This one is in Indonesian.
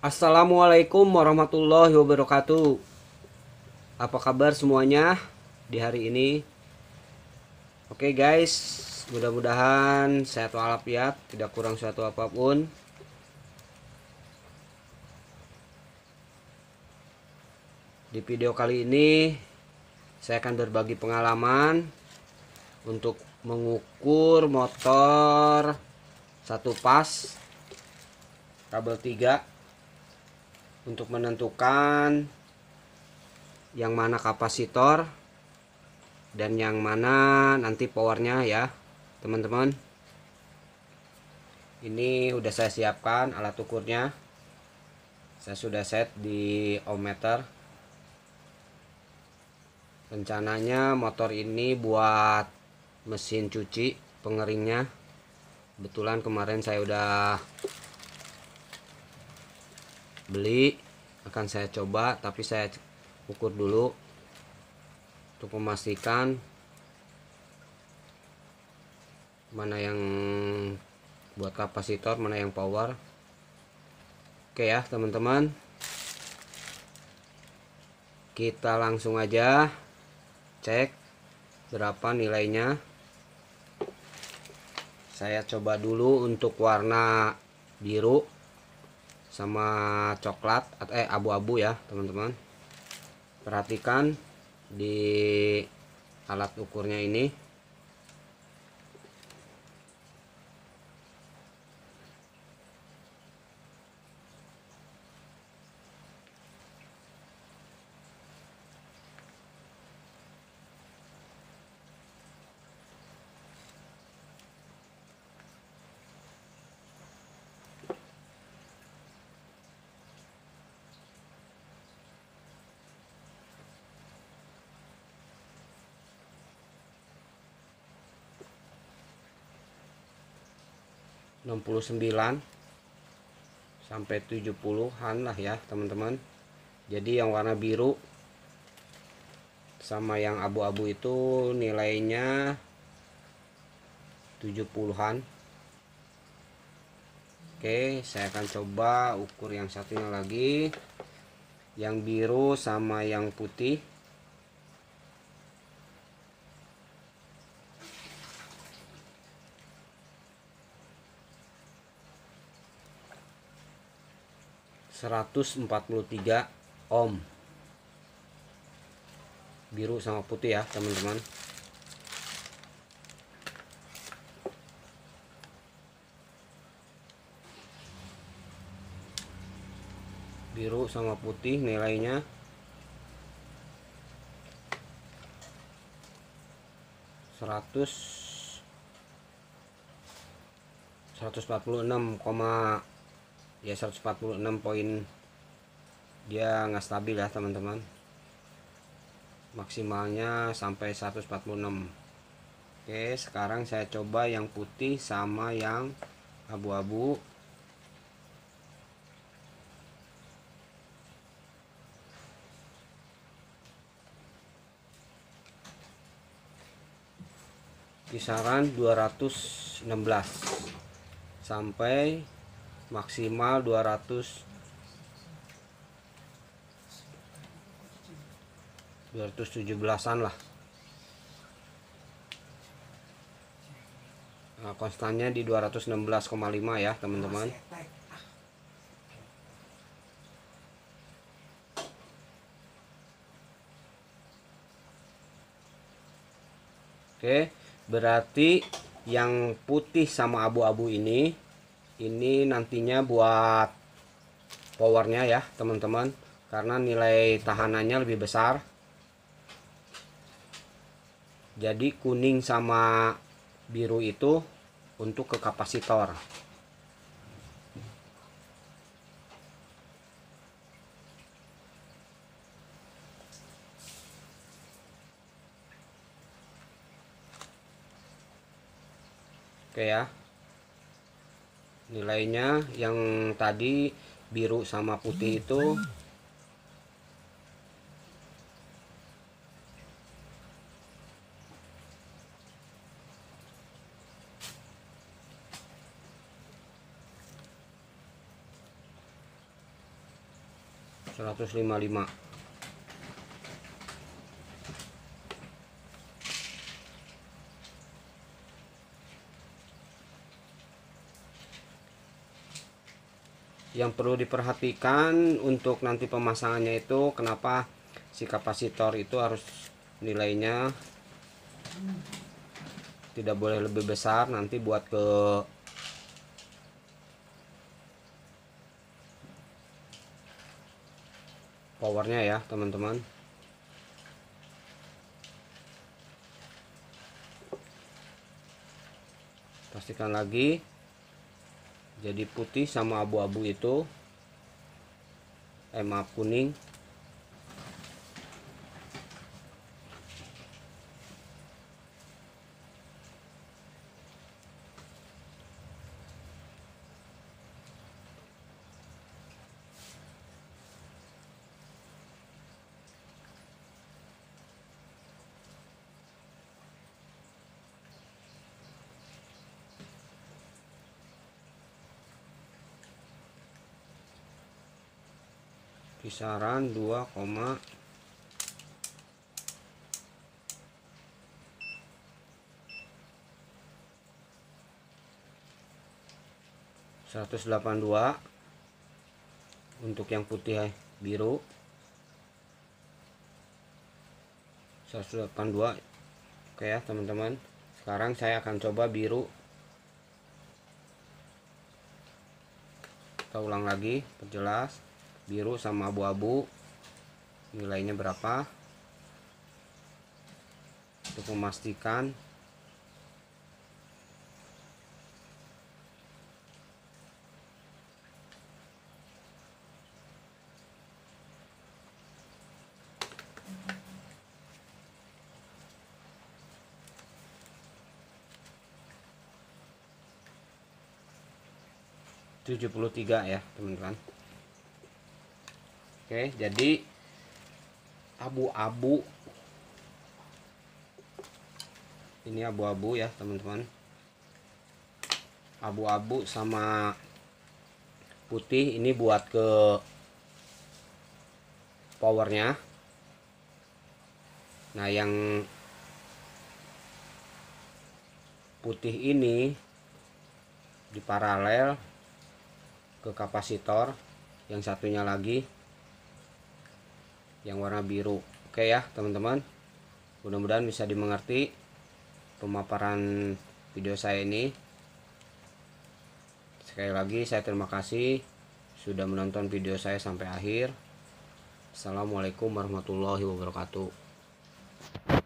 Assalamualaikum warahmatullahi wabarakatuh. Apa kabar semuanya di hari ini? Oke guys, mudah-mudahan sehat walafiat, tidak kurang suatu apa pun. Di video kali ini saya akan berbagi pengalaman untuk mengukur motor satu pas kabel 3 untuk menentukan yang mana kapasitor dan yang mana nanti powernya ya teman-teman. Ini udah saya siapkan alat ukurnya. Saya sudah set di ohmmeter. Rencananya motor ini buat mesin cuci pengeringnya. Kebetulan kemarin saya udah beli akan saya coba tapi saya ukur dulu untuk memastikan mana yang buat kapasitor mana yang power. Oke ya teman-teman. Kita langsung aja cek berapa nilainya. Saya coba dulu untuk warna biru sama coklat atau eh abu-abu ya teman-teman. Perhatikan di alat ukurnya ini 69 sampai 70-an lah ya teman-teman. Jadi yang warna biru sama yang abu-abu itu nilainya 70-an Oke saya akan coba ukur yang satunya lagi. Yang biru sama yang putih 143 ohm. Biru sama putih ya teman-teman. Biru sama putih nilainya. Seratus. 146,6 ya 146 poin. Dia nggak stabil ya teman-teman. Maksimalnya sampai 146 oke sekarang saya coba yang putih sama yang abu-abu. Kisaran 216 sampai maksimal 200 217an lah. Nah, konstannya di 216,5 ya teman-teman. Oke berarti yang putih sama abu-abu ini ini nantinya buat powernya ya teman-teman. Karena nilai tahanannya lebih besar. Jadi kuning sama biru itu untuk ke kapasitor. Oke ya nilainya yang tadi biru sama putih itu 155 yang perlu diperhatikan untuk nanti pemasangannya itu kenapa si kapasitor itu harus nilainya tidak boleh lebih besar nanti buat ke powernya ya teman-teman. Pastikan lagi jadi putih sama abu-abu itu. Eh maaf kuning kisaran 2, seratus delapan dua. Untuk yang putih biru. 182 oke ya teman-teman. Sekarang saya akan coba biru. Kita ulang lagi perjelas biru sama abu-abu. Nilainya berapa? Untuk memastikan. tujuh puluh tiga ya teman-teman Oke, jadi abu-abu ini abu-abu ya, teman-teman. Abu-abu sama putih ini buat ke powernya. Nah, yang putih ini di paralel ke kapasitor, yang satunya lagi yang warna biru. Oke ya teman-teman. Mudah-mudahan bisa dimengerti pemaparan video saya ini. Sekali lagi saya terima kasih sudah menonton video saya sampai akhir. Assalamualaikum warahmatullahi wabarakatuh